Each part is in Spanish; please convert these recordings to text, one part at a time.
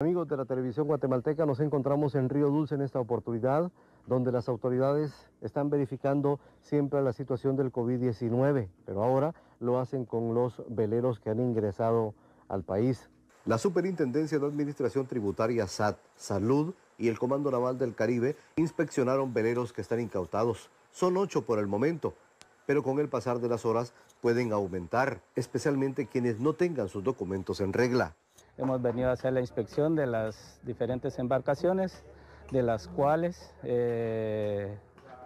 Amigos de la televisión guatemalteca, nos encontramos en Río Dulce en esta oportunidad, donde las autoridades están verificando siempre la situación del COVID-19, pero ahora lo hacen con los veleros que han ingresado al país. La Superintendencia de Administración Tributaria SAT, Salud y el Comando Naval del Caribe inspeccionaron veleros que están incautados. Son ocho por el momento, pero con el pasar de las horas pueden aumentar, especialmente quienes no tengan sus documentos en regla. Hemos venido a hacer la inspección de las diferentes embarcaciones, de las cuales eh,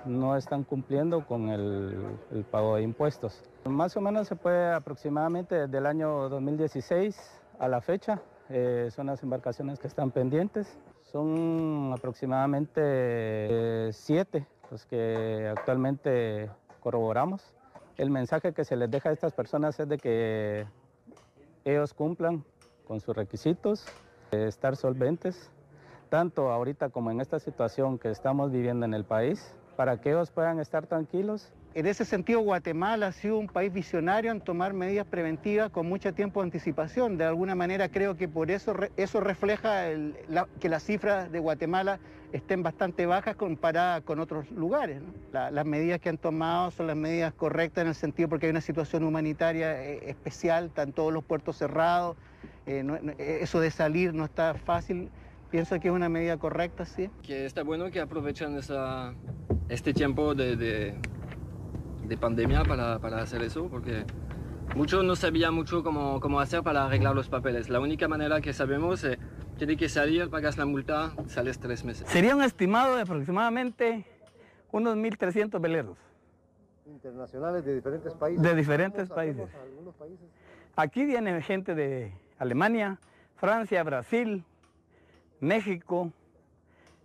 no están cumpliendo con el, pago de impuestos. Más o menos se puede aproximadamente desde el año 2016 a la fecha, eh, son las embarcaciones que están pendientes. Son aproximadamente eh, siete los que actualmente corroboramos. El mensaje que se les deja a estas personas es de que ellos cumplan con sus requisitos, estar solventes, tanto ahorita como en esta situación que estamos viviendo en el país, para que ellos puedan estar tranquilos. En ese sentido, Guatemala ha sido un país visionario en tomar medidas preventivas con mucho tiempo de anticipación. De alguna manera creo que por eso eso refleja que las cifras de Guatemala estén bastante bajas comparadas con otros lugares. las medidas que han tomado son las medidas correctas en el sentido porque hay una situación humanitaria eh, especial, están todos los puertos cerrados, eh, no, eso de salir no está fácil. Pienso que es una medida correcta, sí. Que está bueno que aprovechen esa, este tiempo de, de, de pandemia para, para, hacer eso, porque muchos no sabían mucho cómo, cómo, hacer para arreglar los papeles. La única manera que sabemos es, tiene que salir, pagas la multa, sales tres meses. Sería un estimado de aproximadamente unos 1.300 veleros. Internacionales de diferentes países. De diferentes países. países. Aquí viene gente de Alemania, Francia, Brasil, México,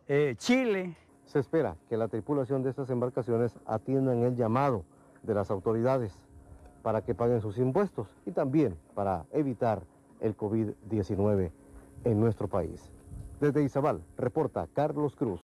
eh, Chile. Se espera que la tripulación de estas embarcaciones atiendan el llamado de las autoridades para que paguen sus impuestos y también para evitar el COVID-19 en nuestro país. Desde Izabal, reporta Carlos Cruz.